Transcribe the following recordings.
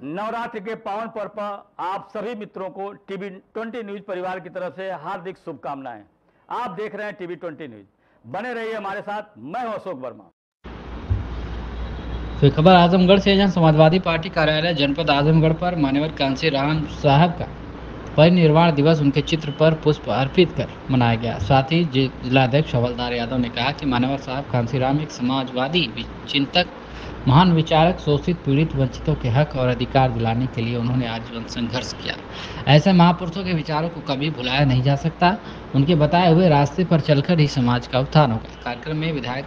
नवरात्रि के पावन पर्व पर आप सभी मित्रों को टीवी ट्वेंटी न्यूज़ परिवार की तरफ़ से हार्दिक शुभकामनाएँ। आप देख रहे हैं टीवी ट्वेंटी न्यूज़। बने रहिए हमारे साथ, मैं हूँ अशोक वर्मा। तो खबर आजमगढ़ से जहाँ समाजवादी पार्टी कार्यालय जनपद आजमगढ़ पर मान्यवर कांसी राम साहब का परिनिर्वाण दिवस उनके चित्र पर पुष्प अर्पित कर मनाया गया। साथ ही जिलाध्यक्ष हवलदार यादव ने कहा कि मान्यवर साहब कांसी राम एक समाजवादी चिंतक महान विचारक, शोषित, पीड़ित, वंचितों के हक और अधिकार दिलाने के लिए उन्होंने आजीवन संघर्ष किया। ऐसे महापुरुषों के विचारों को कभी भुलाया नहीं जा सकता। उनके बताए हुए रास्ते पर चलकर ही समाज का उत्थान होगा। कार्यक्रम में विधायक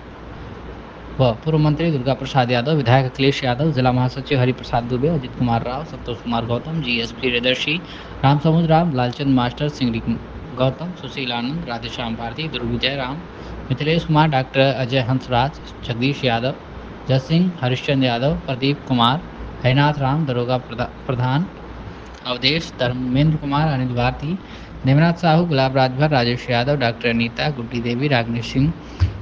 व पूर्व मंत्री दुर्गा प्रसाद यादव, विधायक अखिलेश यादव, जिला महासचिव Hariprasad Dubey, Ajit Kumar Rao, Santosh Kumar Gautam GSP Hridayshi Ram Samudra Ram, Lalchand master Singh Gautam, Sushil Anand, Radheshyam Bharti, Durvijay Ram, Mithilesh Kumar, doctor Ajay Hansraj, Jagdish Yadav Jas Singh Harishchandra Yadav, Pradeep Kumar, Harinath Ram, दरोगा प्रधान, Awadhesh, Dharmendra Kumar, Anil Bharti Devnath Sahu, Gulab Rajbhar, Rajesh Yadav, doctor Anita, Guddi Devi Ragini Singh,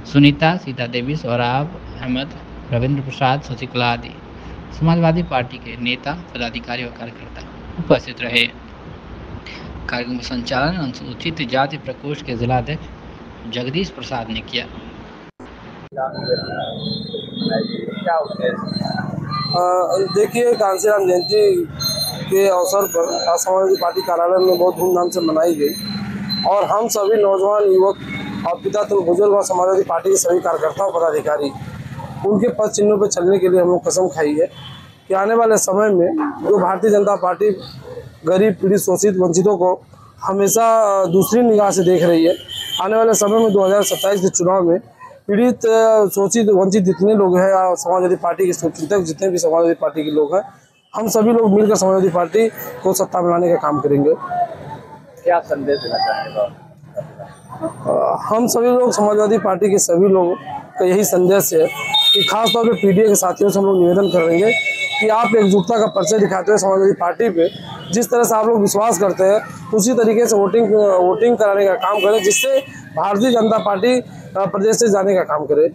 Sunita, Sita Devi Saurabh Ahmad, Ravindra Prasad, Shashikala आदि। Samajwadi party के नेता, पदाधिकारी और कार्यकर्ता उपस्थित रहे। कार्यक्रम का संचालन अनुसूचित जाति प्रकोष्ठ के जिलाध्यक्ष जगदीश प्रसाद ने किया। क्या उद्देश्य देखिए कांसीराम जयंती के अवसर पर समाजवादी पार्टी कार्यालय में बहुत धूमधाम से मनाई गई। और हम सभी नौजवान युवक और पिता तुम बुज़ुर्ग और समाजवादी पार्टी के सभी कार्यकर्ता और पदाधिकारी, उनके पद चिन्हों पर चलने के लिए हम लोग कसम खाई है कि आने वाले समय में जो भारतीय जनता पार्टी गरीब पीड़ित, शोषित, वंचितों को हमेशा दूसरी निगाह से देख रही है। आने वाले समय में 2027 के चुनाव में पीड़ित शोषित वंचित जितने लोग हैं समाजवादी पार्टी के चिंतक जितने भी समाजवादी पार्टी के लोग हैं हम सभी लोग मिलकर समाजवादी पार्टी को सत्ता में लाने का काम करेंगे। क्या संदेश देना चाहेंगे हम सभी लोग समाजवादी पार्टी के सभी लोग का यही संदेश है कि खासतौर पर पीडीए के साथियों से हम लोग निवेदन करेंगे कि आप एकजुटता का परिचय दिखाते हैं समाजवादी पार्टी पे जिस तरह से आप लोग विश्वास करते हैं उसी तरीके से वोटिंग वोटिंग कराने का काम करें जिससे भारतीय जनता पार्टी प्रदेश से जाने का काम करे।